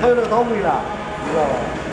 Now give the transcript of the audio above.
还有那个刀妹的，你知道吧？